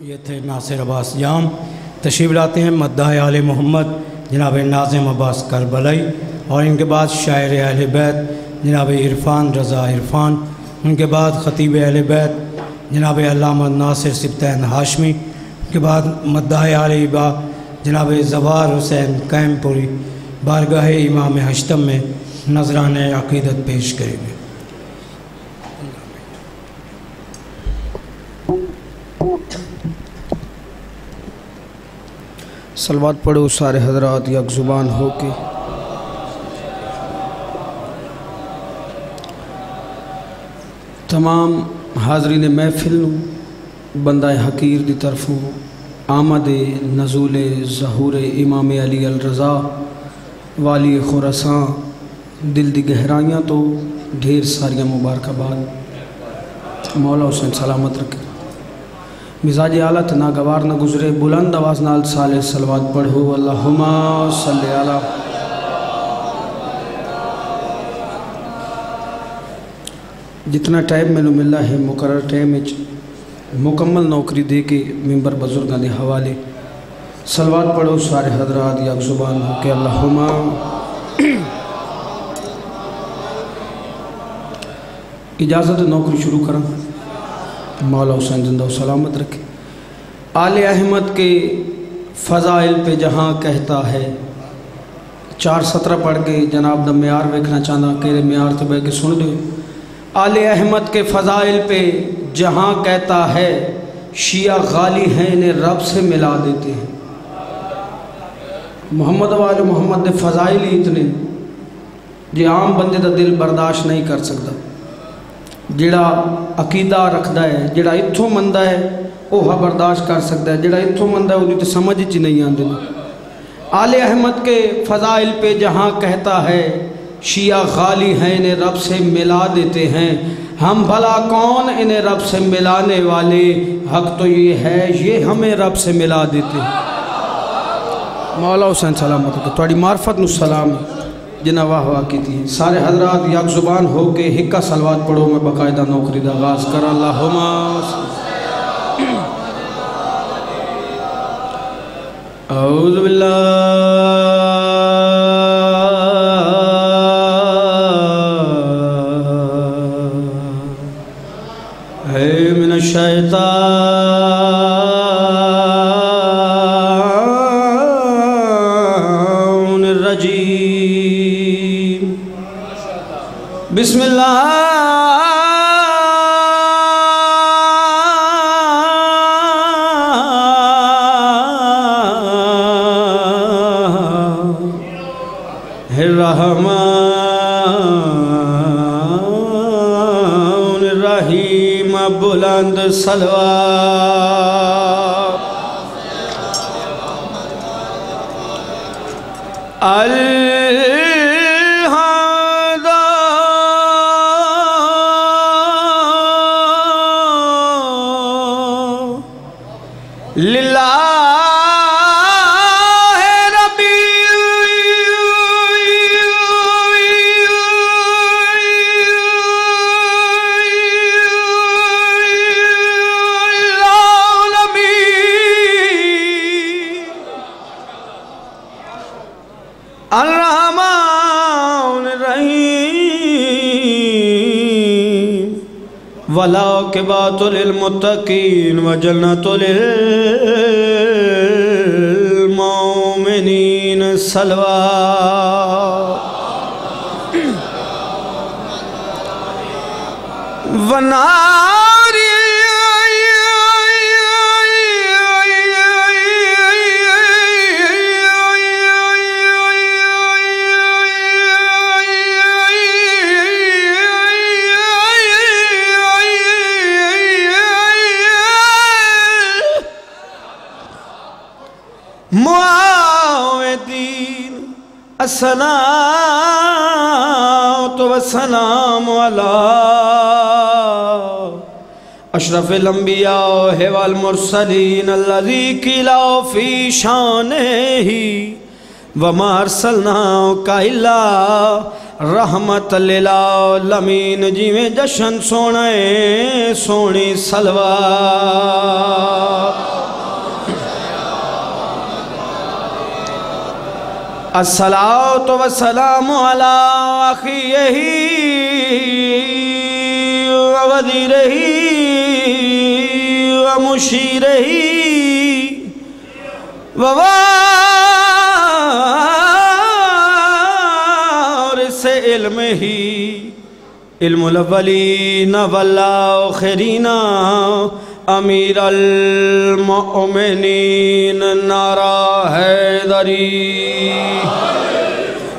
یہ تھے ناصر عباس جام تشریف لاتے ہیں مداح آل محمد، جناب ناظم عباس کربلائی اور ان کے بعد شاعر اہل بیت، جناب عرفان رضا عرفان۔ ان کے بعد خطیب اہل بیت، جناب علامہ ناصر سبتین ہاشمی۔ ان کے بعد مداح آل ابا جناب زبار حسین قیم پوری۔ بارگاہ امام ہشتم میں نذران عقیدت پیش کریں گے۔ سلوات پڑھو سارے حضرات، یک زبان ہو کے۔ تمام حاضرین محفل بندہ حقیر دی طرفوں، آمد نزول ظہور امام علی الرضا، والی خورسان دل دی گہرائیاں تو ڈھیر ساریاں مبارکباد۔ مولا حسین سلامت رکھے۔ مزاج حالت ناگوار نہ گزرے بلند آواز نال سال سلوات پڑھو اللہم صلی علی جتنا ٹائم میں ملا ہے مقرر ٹائم مکمل نوکری دے کے ممبر بزرگاں دے حوالے۔ سلوات پڑھو سارے حضرات یا زبان ہو کہ اللہم اجازت نوکری شروع کریں مولا حسین زندہ و سلامت رکھے۔ آل احمد کے فضائل پہ جہاں کہتا ہے، چار سترہ پڑھ کے جناب دا معیار ویکھنا چاہتا کہ معیار تو بہ کے سن دو آل احمد کے فضائل پہ جہاں کہتا ہے، شیعہ غالی ہیں، انہیں رب سے ملا دیتے ہیں۔ محمد وال محمد دے فضائل ہی اتنے جی عام بندے دا دل برداشت نہیں کر سکتا۔ جڑا عقیدہ رکھدا ہے جڑا اتھوں مندا ہے وہ برداشت کر سکتا ہے۔ جڑا اتھوں مندا ہے وہ تو سمجھ چ نہیں آندے آل احمد کے فضائل پہ جہاں کہتا ہے، شیعہ غالی ہیں، انہیں رب سے ملا دیتے ہیں۔ ہم بھلا کون انہیں رب سے ملانے والے؟ حق تو یہ ہے، یہ ہمیں رب سے ملا دیتے ہیں۔ مولا حسین سلامت تھوڑی معرفت نو سلام جنہ واہ واہ کی تھی۔ سارے حضرات یک زبان ہو کے ہکا سلوات پڑھو، میں باقاعدہ نوکری دا آغاز کر اللہم اعوذ باللہ۔ اے من الشیطان۔ بسم اللہ الرحمن الرحیم بلند سلوات الحمد ولا لِلْمُتَّقِينَ وَجَنَّةُ لِلْمُؤْمِنِينَ جنت وَنَا السلام والسلام على اشرف الانبیاء والمرسلین الذي قیلا فی شانہ وما ارسلناک الا رحمت للعالمین جی میں جشن سونے سونی سلوار الصلاة والسلام على أخيه ووزيره ومشيره ووارث علمه علم الاولین والآخرین امیر المؤمنین، نعرہ حیدری۔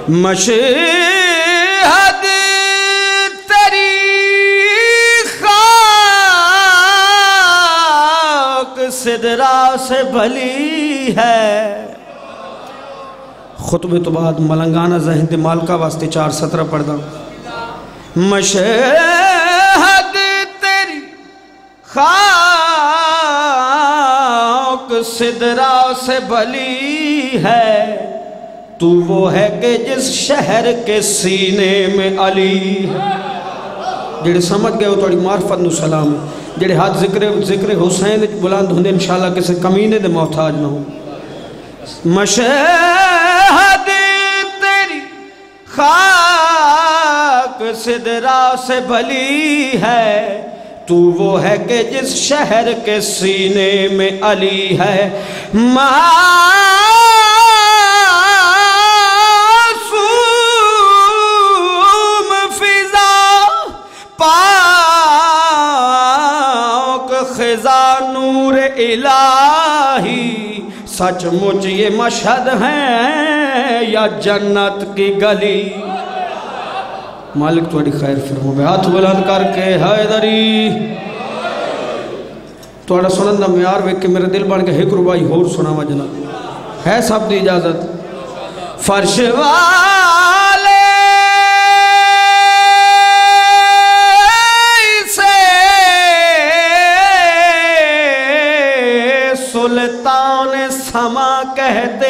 مشہد تری خاک صدرہ سے بھلی ہے۔ خطبے تو بعد ملنگانہ ذہن دمال کا واسطے چار سترہ پڑھدا مشہد تیری خاک صدرہ سے بھلی ہے۔ تو وہ ہے کہ جس شہر کے سینے میں علی۔ ہے جڑے سمجھ گئے ہو توڑی معرفت نو سلام۔ جڑے ہاتھ ذکر ذکر حسین بلند ہوندے، انشاءاللہ کسی کمینے دے محتاج نہ ہو مشہد تیری خاک صدرہ سے بھلی ہے۔ تو وہ ہے کہ جس شہر کے سینے میں علی ہے، معصوم فضا پاک خزا نور الہی۔ سچ مچ یہ مشہد ہیں یا جنت کی گلی؟ مالک توڑی خیر فرمو۔ بے ہاتھ بلند کر کے حیدری۔ توڑا سنن دا میار وے کہ میرے دل بن کے ایک ربائی ہور سنا وجنا ہے سب دی اجازت۔ فرش والے سے سلطان سما کہتے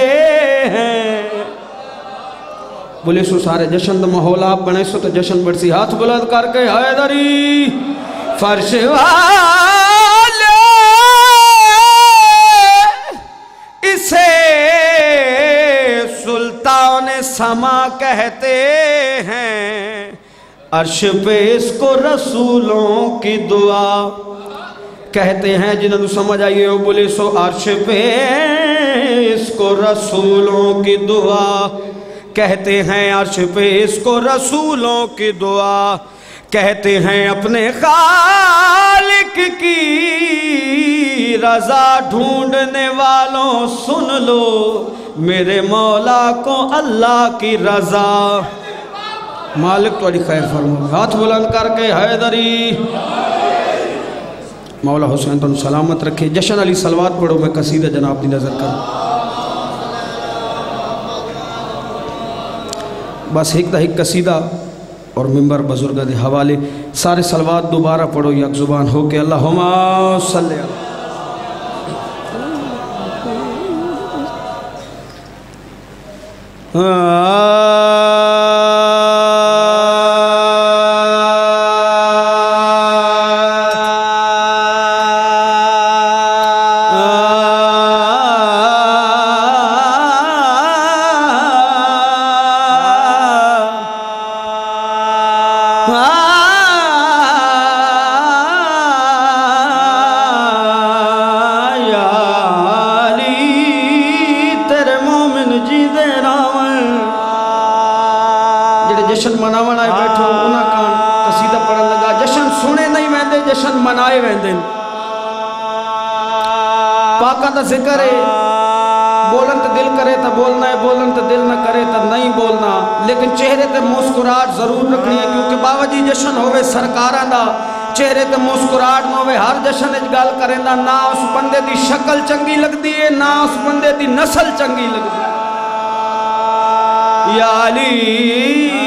بولے سو سارے جشن دا محول آپ بنے سو تو جشن بڑسی ہاتھ بلند کر کے حیدری فرش والے اسے سلطان سما کہتے ہیں عرش پہ اس کو رسولوں کی دعا کہتے ہیں جنہوں نے سمجھ آئیے ہو بولے سو عرش پہ اس کو رسولوں کی دعا کہتے ہیں عرش پہ اس کو رسولوں کی دعا۔ کہتے ہیں اپنے خالق کی رضا ڈھونڈنے والوں سن لو۔ میرے مولا کو اللہ کی رضا۔ مالک توڑی خیر فرمو ہاتھ بلند کر کے حیدری۔ مولا حسین تو سلامت رکھے۔ جشن علی سلوات پڑھو۔ میں قصیدہ جناب دی نظر کروں۔ بس ایک دا ہک قصیدہ اور ممبر بزرگہ دے حوالے سارے سلوات دوبارہ پڑھو، یک زبان ہو کے اللہم صلی اللہ یا ذکر ہے۔ بولن تو دل کرے تو بولنا ہے، بولن تو دل نہ کرے تو نہیں بولنا۔ لیکن چہرے تے مسکراہٹ ضرور رکھنی ہے، کیونکہ بابا جی جشن ہوئے سرکاراں دا۔ چہرے تے مسکراہٹ نہ ہوئے ہر جشن وچ گل کریں دا، نہ اس بندے دی شکل چنگی لگدی ہے، نہ اس بندے دی نسل چنگی لگدی۔ ہے یا علی۔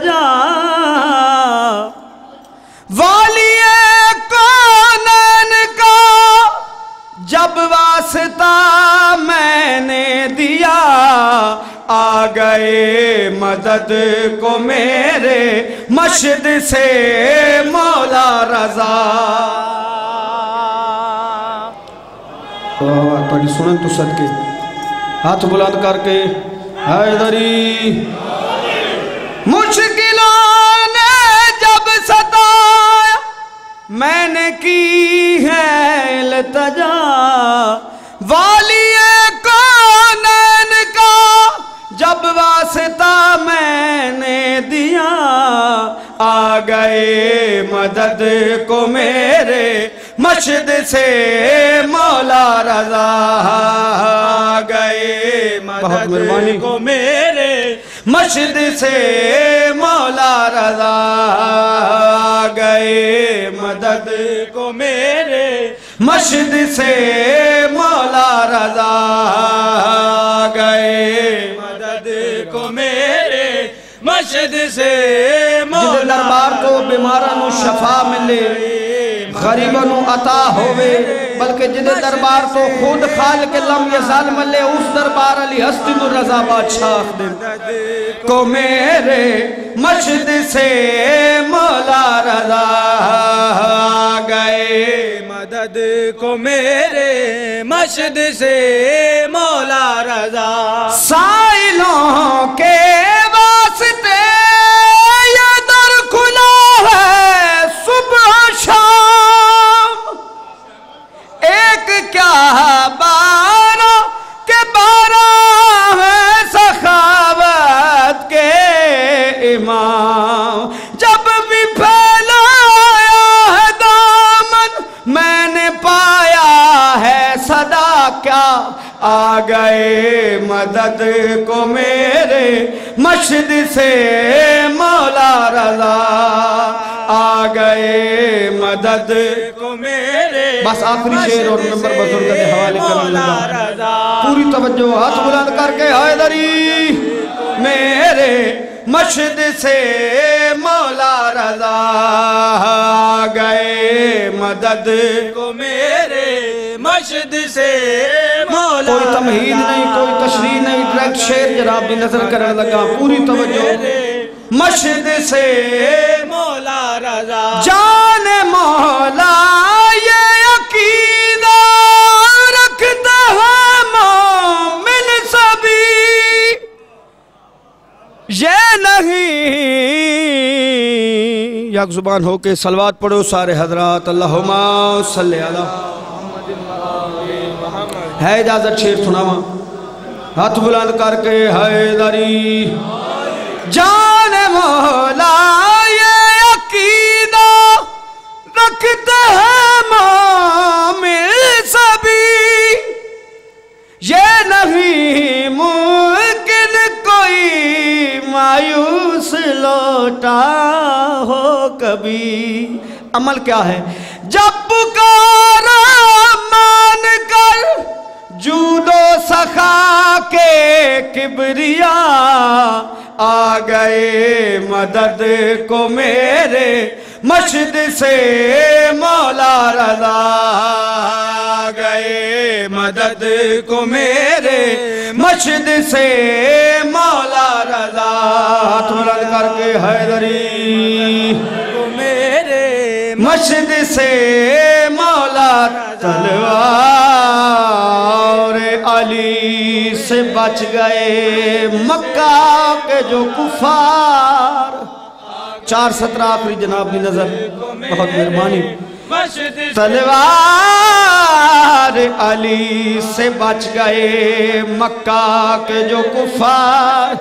التجا والی کونین کا جب واسطہ میں نے دیا آ گئے مدد کو میرے مشد سے مولا رضا۔ تھوڑی سنن تو صدقے۔ ہاتھ بلند کر کے حیدری۔ مشکلوں میں نے کی ہے التجا والی کونین کا جب واسطہ میں نے دیا آ گئے مدد کو میرے مشد سے مولا رضا آ گئے مدد کو میرے مشد سے مولا رضا گئے۔ مدد کو میرے۔ مشد سے مولا رضا گئے۔ مدد کو میرے۔ مشد سے جدے دربار تو بیمارہ نو شفا ملے۔ غریبہ نو عطا ہوئے بلکہ جدے دربار تو خود خالق لم یزال ملے اس دربار علی ہستی نو رضا بادشاہ دے۔ کو میرے مشد سے مولا رضا آ گئے۔ مدد کو میرے مشد سے مولا رضا۔ سائلوں کے مدد کو میرے مشد سے مولا رضا آ گئے مدد کو میرے بس آخری شعر اور نمبر بزرگ کے حوالے کرنے لگا۔ پوری توجہ ہاتھ بلند کر کے حیدری میرے مشد سے مولا رضا آ گئے مدد کو میرے مشد سے کوئی تمہید نہیں کوئی تشریح نہیں ڈریکٹ شعر جناب بھی نظر کرنے لگا پوری توجہ۔ مشد سے مولا رضا۔ جان مولا یہ عقیدہ رکھتا ہے مومن سبھی۔ یہ نہیں۔ یک زبان ہو کے سلوات پڑھو سارے حضرات اللہم صلی اللہ۔ ہے اجازت شیر سناواں ہاتھ بلند کر کے حیدری جان مولا یہ عقیدہ رکھتے ہیں مومن سبھی یہ نہیں ممکن کوئی مایوس لوٹا ہو کبھی عمل کیا ہے جب پکارا مان کر سخا کے کبریا آ گئے مدد کو میرے مشد سے مولا رضا آ گئے مدد کو میرے مشد سے مولا رضا ہاتھ بلند کر کے حیدری کو میرے مشد سے مولا تلوار علی سے بچ گئے مکہ کے جو کفار۔ چار سترہ آخری جناب کی نظر، بہت مہربانی۔ تلوار علی سے بچ گئے مکہ کے جو کفار،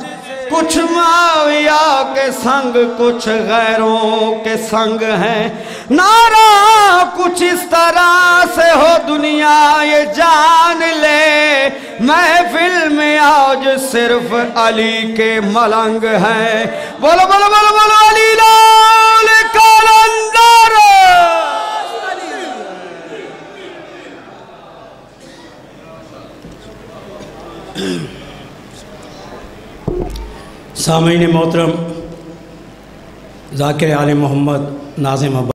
کچھ معاویہ کے سنگ، کچھ غیروں کے سنگ ہیں۔ نارا کچھ اس طرح سے ہو، دنیا یہ جان لے۔ محفل میں آج صرف علی کے ملنگ ہیں۔ بولو بولو بولو بولو، علی لال سامعین محترم ذاکر عالم محمد ناظم عباس